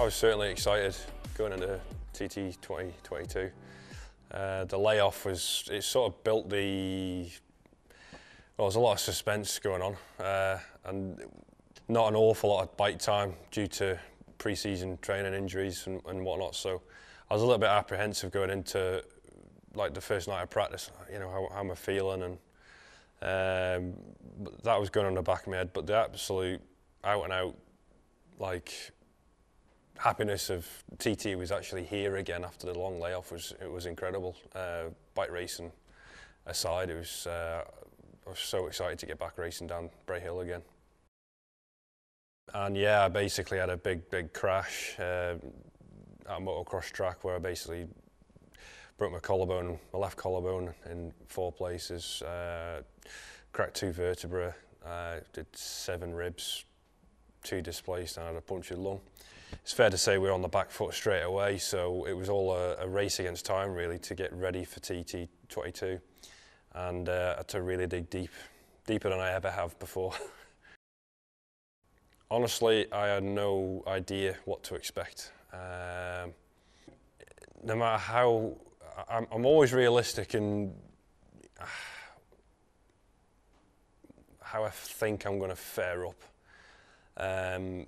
I was certainly excited going into TT 2022. Uh, the layoff was, it sort of built the, well, there's a lot of suspense going on uh, and not an awful lot of bike time due to pre-season training injuries and, and whatnot. So I was a little bit apprehensive going into like the first night of practice, you know, how, how am I feeling and um, that was going on the back of my head. But the absolute out and out, like happiness of TT was actually here again after the long layoff was it was incredible. Uh, bike racing aside, it was uh, I was so excited to get back racing down Bray Hill again. And yeah, I basically had a big big crash uh, at a motocross track where I basically broke my collarbone, my left collarbone in four places, uh, cracked two vertebrae, uh, did seven ribs, two displaced and I had a punctured lung it's fair to say we are on the back foot straight away, so it was all a, a race against time really to get ready for TT22 and uh, to really dig deep, deeper than I ever have before. Honestly, I had no idea what to expect. Um, no matter how, I'm, I'm always realistic in how I think I'm going to fare up. Um,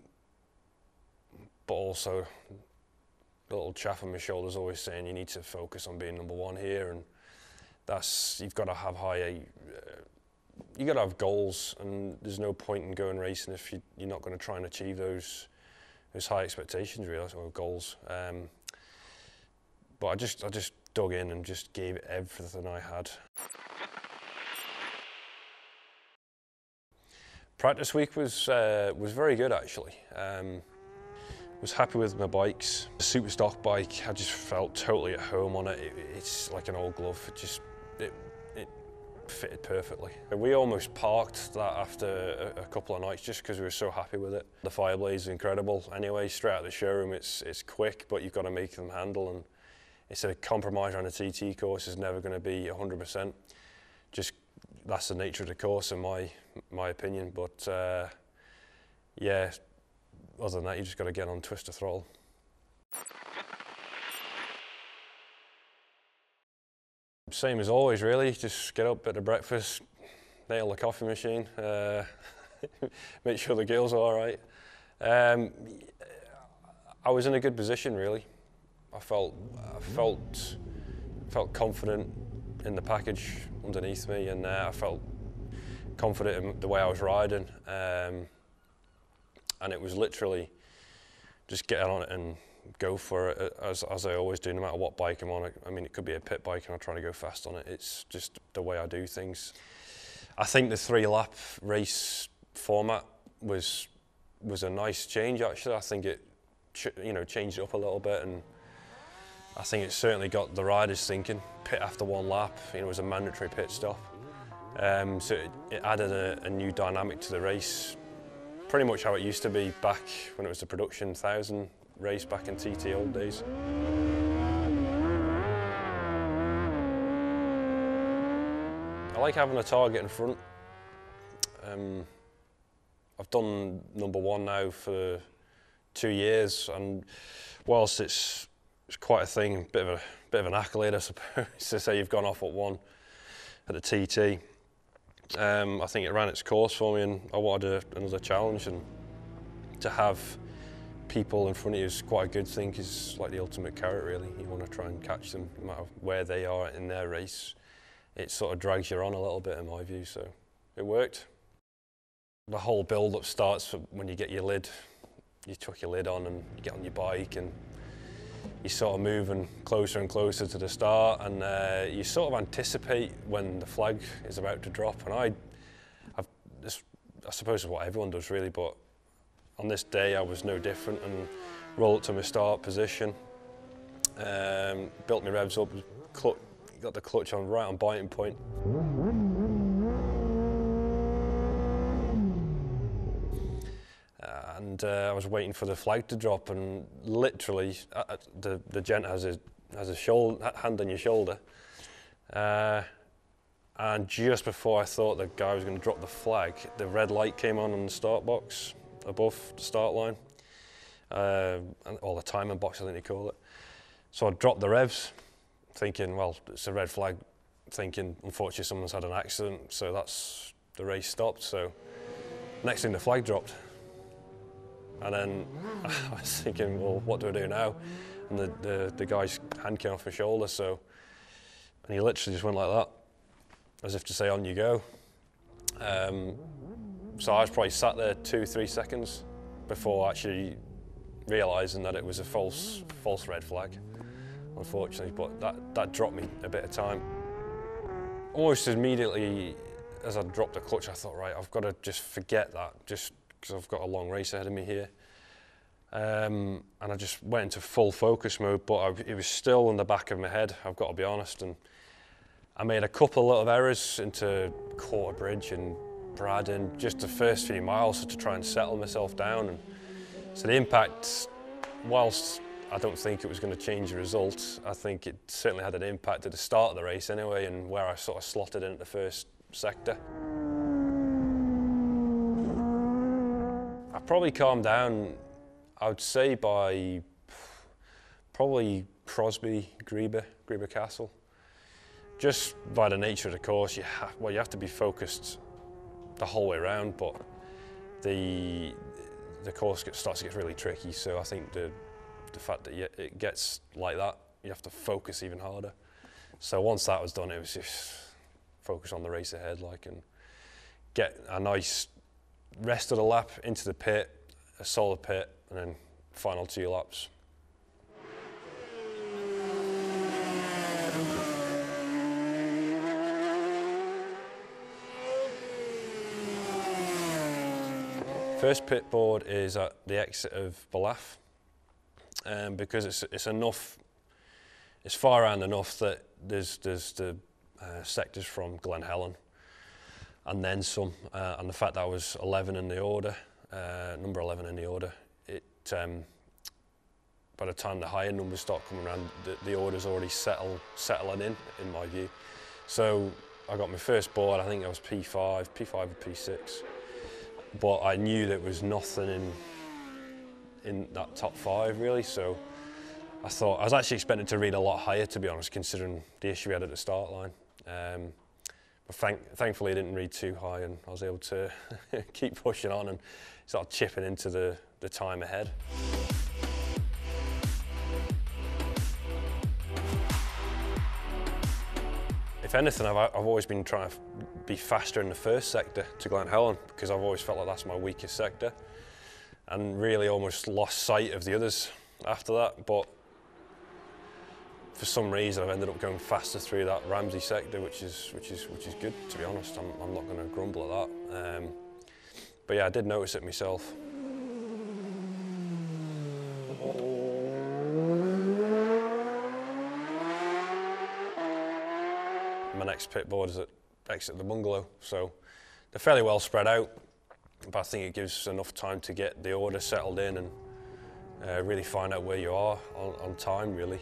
but also the little chap on my shoulder is always saying you need to focus on being number one here and that's you've got to have high uh, you got to have goals and there's no point in going racing if you, you're not going to try and achieve those those high expectations really or goals. Um, but I just I just dug in and just gave everything I had. Practice week was uh, was very good actually. Um, was happy with my bikes. The super stock bike, I just felt totally at home on it. it it's like an old glove. It just, it, it fitted perfectly. We almost parked that after a, a couple of nights just because we were so happy with it. The Fireblade is incredible. Anyway, straight out of the showroom, it's, it's quick, but you've got to make them handle. And it's a compromise on a TT course is never going to be 100%. Just that's the nature of the course, in my my opinion. But uh, yeah, other than that, you just got to get on twist the throttle. Same as always, really. Just get up, bit of breakfast, nail the coffee machine, uh, make sure the girls are all right. Um, I was in a good position, really. I felt, I felt, felt confident in the package underneath me, and uh, I felt confident in the way I was riding. Um, and it was literally just get on it and go for it as, as I always do, no matter what bike I'm on. I mean, it could be a pit bike and I try to go fast on it. It's just the way I do things. I think the three lap race format was was a nice change actually. I think it you know changed it up a little bit and I think it certainly got the riders thinking. Pit after one lap, you know, it was a mandatory pit stop. Um, so it, it added a, a new dynamic to the race pretty much how it used to be back when it was the production 1000 race back in TT old days. I like having a target in front. Um, I've done number one now for two years, and whilst it's, it's quite a thing, bit of a bit of an accolade, I suppose, to say you've gone off at one at the TT. Um, I think it ran its course for me and I wanted a, another challenge and to have people in front of you is quite a good thing because like the ultimate carrot really. You want to try and catch them no matter where they are in their race. It sort of drags you on a little bit in my view so it worked. The whole build up starts when you get your lid, you tuck your lid on and you get on your bike and you're sort of moving closer and closer to the start and uh, you sort of anticipate when the flag is about to drop and I, I've, this, I suppose is what everyone does really but on this day I was no different and rolled to my start position, um, built my revs up, got the clutch on right on biting point. And uh, I was waiting for the flag to drop, and literally, uh, uh the the gent has a has a shoulder, hand on your shoulder, uh, and just before I thought the guy was going to drop the flag, the red light came on on the start box above the start line, uh, or the timing box, I think they call it. So I dropped the revs, thinking, well, it's a red flag, thinking, unfortunately, someone's had an accident, so that's the race stopped. So next thing, the flag dropped. And then I was thinking, well, what do I do now? And the, the, the guy's hand came off my shoulder, so, and he literally just went like that, as if to say, on you go. Um, so I was probably sat there two, three seconds before actually realising that it was a false, false red flag, unfortunately. But that, that dropped me a bit of time. Almost immediately as I dropped the clutch, I thought, right, I've got to just forget that, just because I've got a long race ahead of me here. Um, and I just went into full focus mode, but I, it was still in the back of my head, I've got to be honest. And I made a couple of little errors into Quarter Bridge and Braddan, just the first few miles to try and settle myself down. And so the impact, whilst I don't think it was going to change the result, I think it certainly had an impact at the start of the race anyway, and where I sort of slotted in at the first sector. I probably calmed down, I would say, by probably Crosby, Greeba, Greeba Castle. Just by the nature of the course, you have, well, you have to be focused the whole way around, but the the course gets, starts to get really tricky. So I think the the fact that it gets like that, you have to focus even harder. So once that was done, it was just focus on the race ahead, like and get a nice rest of the lap into the pit, a solid pit, and then final two laps. First pit board is at the exit of Ballaugh um, because it's, it's enough, it's far around enough that there's, there's the uh, sectors from Glen Helen and then some. Uh, and the fact that I was 11 in the order, uh, number 11 in the order, it, um, by the time the higher numbers start coming around, the, the order's already settling in, in my view. So I got my first board, I think I was P5, P5 or P6 but I knew there was nothing in in that top five really. So I thought I was actually expecting to read a lot higher, to be honest, considering the issue we had at the start line. Um, thank, thankfully, I didn't read too high, and I was able to keep pushing on and start chipping into the the time ahead. If anything, I've, I've always been trying to be faster in the first sector to Glen Helen because I've always felt like that's my weakest sector and really almost lost sight of the others after that. But for some reason, I've ended up going faster through that Ramsey sector, which is which is which is good. To be honest, I'm, I'm not going to grumble at that. Um, but yeah, I did notice it myself. My next pit board is at exit the bungalow. So they're fairly well spread out, but I think it gives enough time to get the order settled in and uh, really find out where you are on, on time, really.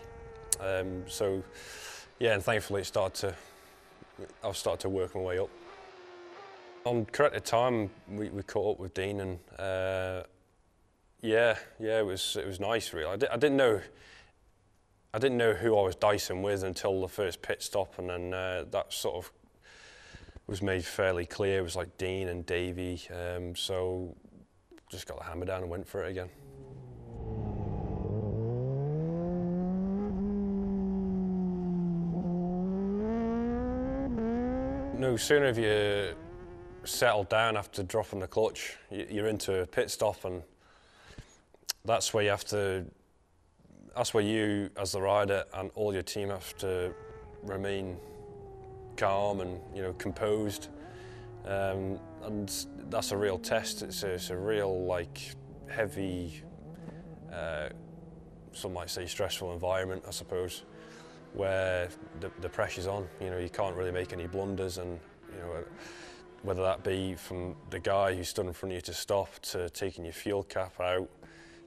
Um, so yeah, and thankfully it started to, I've started to work my way up. On corrected time, we, we caught up with Dean and uh, yeah, yeah, it was it was nice really. I, di I didn't know I didn't know who I was dicing with until the first pit stop, and then uh, that sort of was made fairly clear. It was like Dean and Davey, um, so just got the hammer down and went for it again. No sooner have you settled down after dropping the clutch, you're into a pit stop and that's where you have to, that's where you as the rider and all your team have to remain calm and you know composed, um, and that's a real test. It's a, it's a real like heavy, uh, some might say stressful environment, I suppose, where the, the pressure's on. You know, you can't really make any blunders, and you know whether that be from the guy who stood in front of you to stop, to taking your fuel cap out,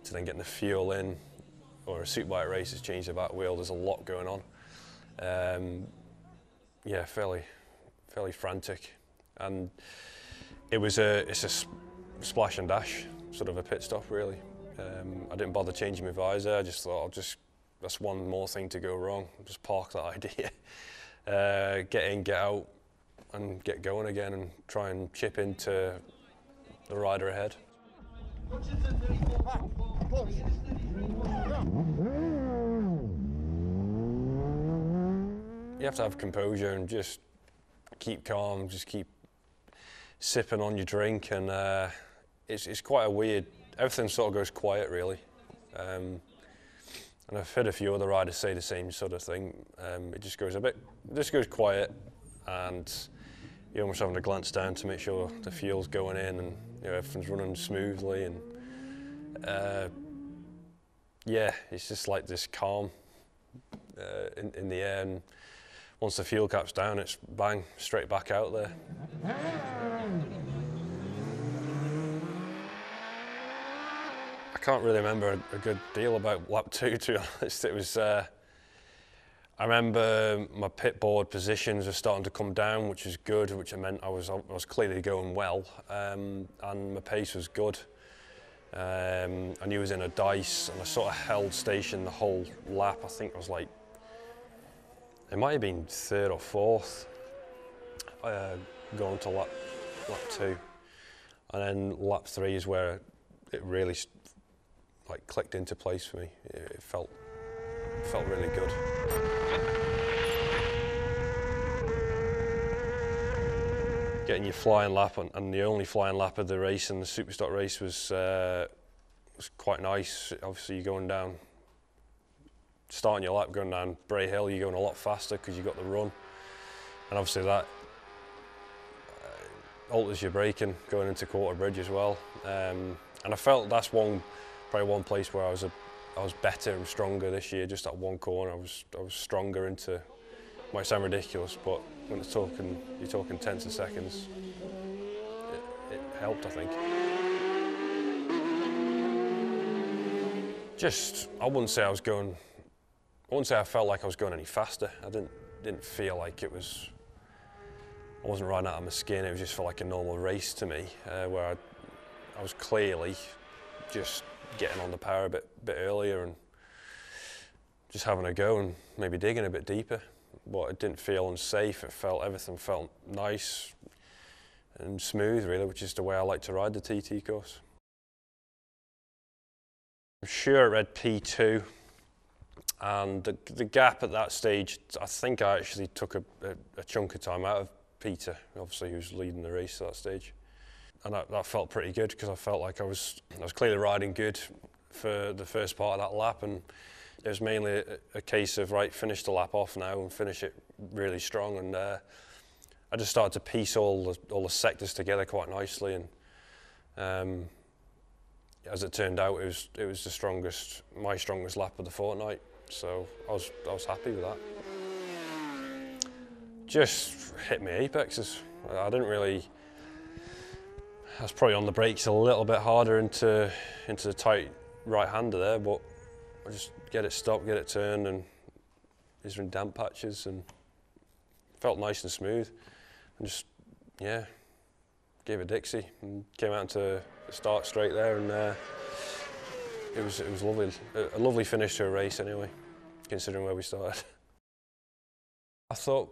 to then getting the fuel in, or a superbike race has changed the back wheel. There's a lot going on. Um, yeah, fairly, fairly frantic, and it was a it's a splash and dash sort of a pit stop really. Um, I didn't bother changing my visor. I just thought I'll just that's one more thing to go wrong. Just park that idea. Uh, get in, get out, and get going again, and try and chip into the rider ahead. You have to have composure and just keep calm, just keep sipping on your drink, and uh, it's, it's quite a weird. Everything sort of goes quiet, really. Um, and I've heard a few other riders say the same sort of thing. Um, it just goes a bit, just goes quiet, and you're almost having to glance down to make sure the fuel's going in and you know, everything's running smoothly. And uh, yeah, it's just like this calm uh, in, in the air. And once the fuel cap's down, it's bang, straight back out there. Can't really remember a, a, good deal about lap two, to be honest. It was, uh, I remember my pit board positions were starting to come down, which was good, which meant I was, I was clearly going well, um, and my pace was good. Um, I knew I was in a dice, and I sort of held station the whole lap. I think I was like, it might have been third or fourth, uh, going to lap, lap two. And then lap three is where it really like clicked into place for me. It, felt felt really good. Getting your flying lap and, and, the only flying lap of the race and the superstock race was uh, was quite nice. Obviously, you're going down, starting your lap going down Bray Hill, you're going a lot faster because you got the run, and obviously that uh, alters your braking going into Quarter Bridge as well. Um, and I felt that's one probably one place where I was a, I was better and stronger this year. Just at one corner, I was I was stronger into. Might sound ridiculous, but when it's talking, you're talking tenths of seconds. It, it helped, I think. Just, I wouldn't say I was going. I wouldn't say I felt like I was going any faster. I didn't didn't feel like it was. I wasn't riding out of my skin. It was just for like a normal race to me, uh, where I, I was clearly just getting on the power a bit bit earlier and just having a go and maybe digging a bit deeper. But it didn't feel unsafe. It felt everything felt nice and smooth, really, which is the way I like to ride the TT course. I'm sure I read P2, and the, the gap at that stage, I think I actually took a, a, a chunk of time out of Peter, obviously, who was leading the race at that stage and that, that felt pretty good because I felt like I was I was clearly riding good for the first part of that lap, and it was mainly a, a case of right finish the lap off now and finish it really strong, and uh, I just started to piece all the all the sectors together quite nicely, and um, as it turned out, it was it was the strongest my strongest lap of the fortnight, so I was I was happy with that. Just hit my apexes. I didn't really I was probably on the brakes a little bit harder into into the tight right hander there, but I just get it stopped, get it turned, and these were in damp patches and felt nice and smooth, and just yeah, gave it Dixie and came out the start straight there, and uh, it was it was lovely, a lovely finish to a race anyway, considering where we started. I thought,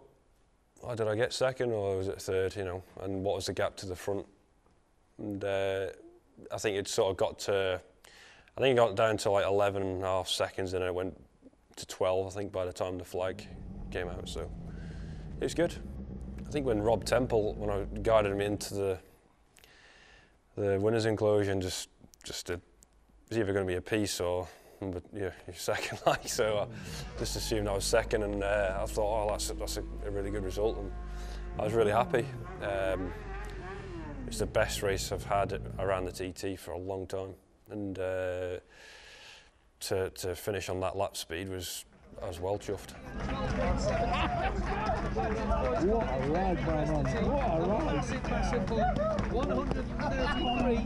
oh, did I get second or was it third? You know, and what was the gap to the front? And uh, I think it sort of got to, I think it got down to like 11 and a half seconds and it went to 12, I think, by the time the flag came out. So it was good. I think when Rob Temple, when I guided him into the the winner's enclosure and just, just did, was either going to be a piece or yeah, second like so I just assumed I was second and uh, I thought oh that's a, that's a, a, really good result and I was really happy um, it's the best race I've had around the TT for a long time, and uh, to to finish on that lap speed was I was well chuffed. What a ride, man! What a ride! Simple, 133,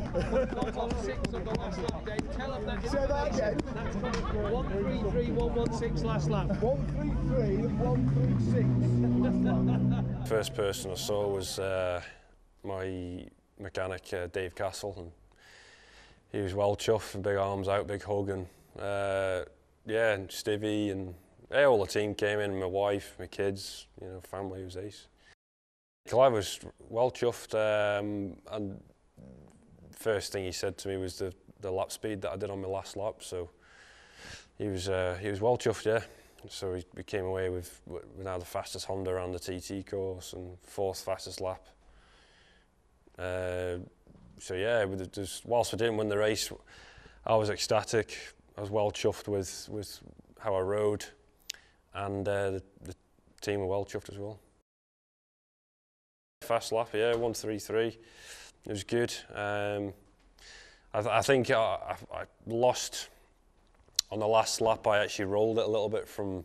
on the last lap, Dave. Tell them that. Say that again. That's 133, 116 last lap. 133, 136. First person I saw was uh, my mechanic uh, Dave Castle, and he was well chuffed, big arms out, big hug, and uh, yeah, and Stevie and yeah, all the team came in, my wife, my kids, you know, family was ace. Clive was well chuffed, um, and first thing he said to me was the, the lap speed that I did on my last lap, so he was uh, he was well chuffed, yeah. So we, we came away with, with now the fastest Honda around the TT course and fourth fastest lap. Uh, so yeah, just whilst I didn't win the race, I was ecstatic. I was well chuffed with with how I rode, and uh, the, the team were well chuffed as well. Fast lap, yeah, one three three. It was good. Um, I, th I think I, I, I lost on the last lap. I actually rolled it a little bit from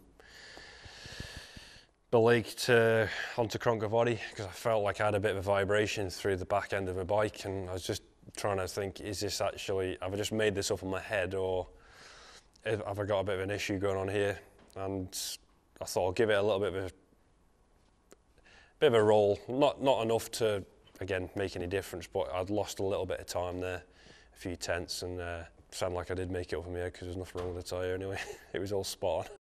the to onto Cronk-y-Voddy because I felt like I had a bit of a vibration through the back end of my bike, and I was just trying to think: Is this actually? Have I just made this up in my head, or have I got a bit of an issue going on here? And I thought I'll give it a little bit of a bit of a roll, not not enough to again make any difference, but I'd lost a little bit of time there, a few tenths, and uh, sounded like I did make it up in my head because there's nothing wrong with the tyre anyway. it was all spot on.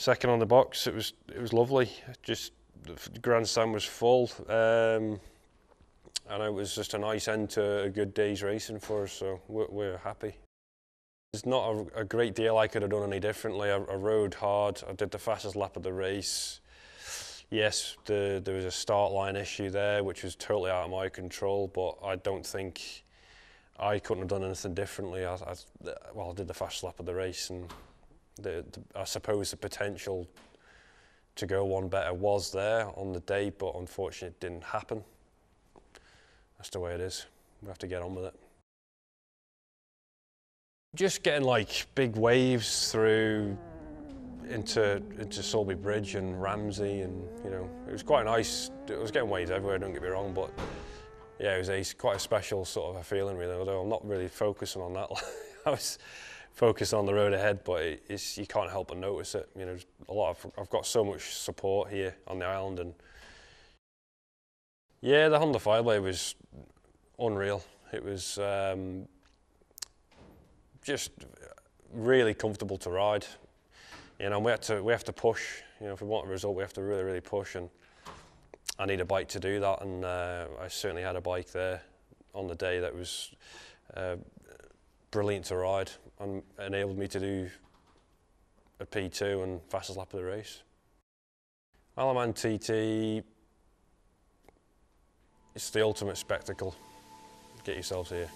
Second on the box, it was it was lovely. Just the grandstand was full, um, and it was just a nice end to a good day's racing for us. So we're, we're happy. It's not a, a, great deal I could have done any differently. I, I rode hard. I did the fastest lap of the race yes, the, there was a start line issue there, which was totally out of my control, but I don't think I couldn't have done anything differently. I, I, well, I did the fast lap of the race, and the, the, I suppose the potential to go one better was there on the day, but unfortunately it didn't happen. That's the way it is. We have to get on with it. Just getting like big waves through into into Sulby Bridge and Ramsey, and you know it was quite nice. It was getting waves everywhere. Don't get me wrong, but yeah, it was a, quite a special sort of a feeling really. Although I'm not really focusing on that. I was focused on the road ahead, but you can't help but notice it. You know, a lot of I've got so much support here on the island, and yeah, the Honda Fireblade was unreal. It was um, just really comfortable to ride you know, we have to we have to push. You know, if we want a result, we have to really really push. And I need a bike to do that, and uh, I certainly had a bike there on the day that was uh, brilliant to ride and enabled me to do a P2 and fastest lap of the race. Isle of Man TT, it's the ultimate spectacle. Get yourselves here.